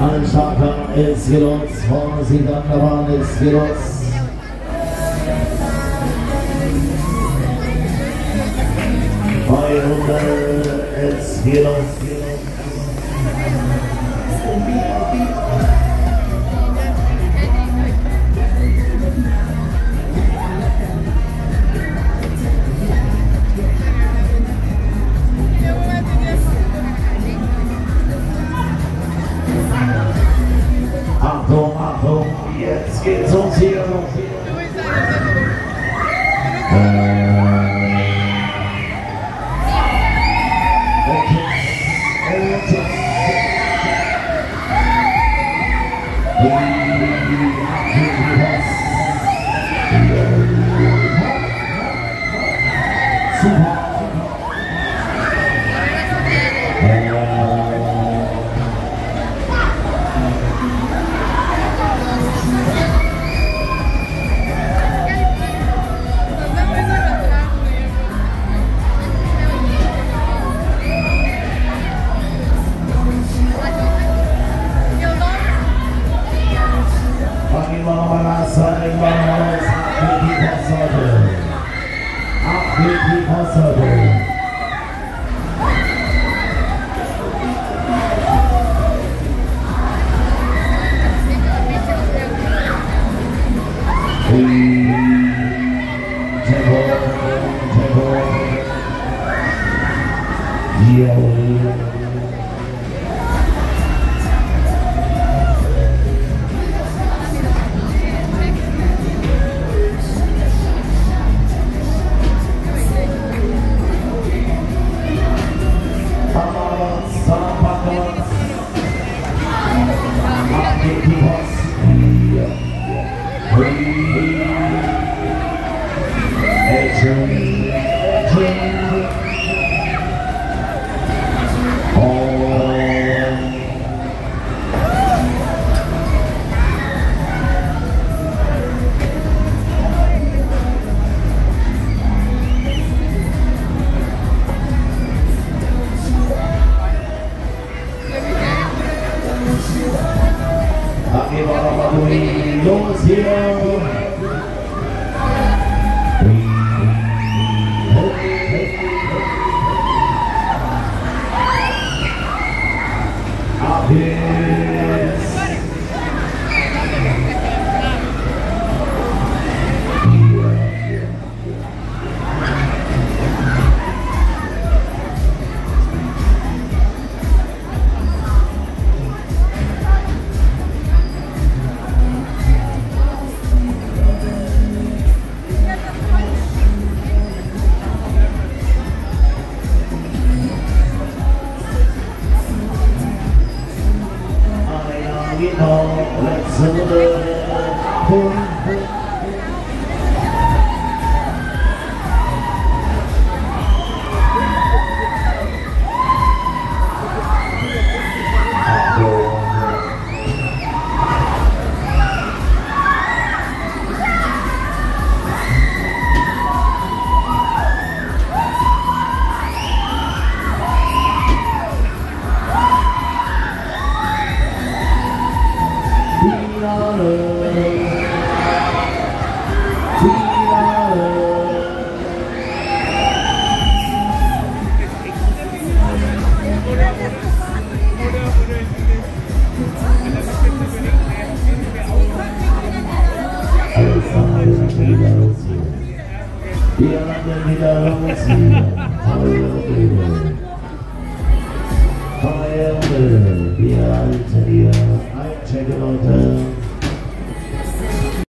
ein starker, es geht los, vorne sieht an der Bahn, es geht los. Bei 100, es geht los. Achtung, jetzt geht's uns Ensemble. Upbeat Ensemble. Yeah. Padui Los Hero. Ayo kita let's pun Sini, biar ceria, I check it out.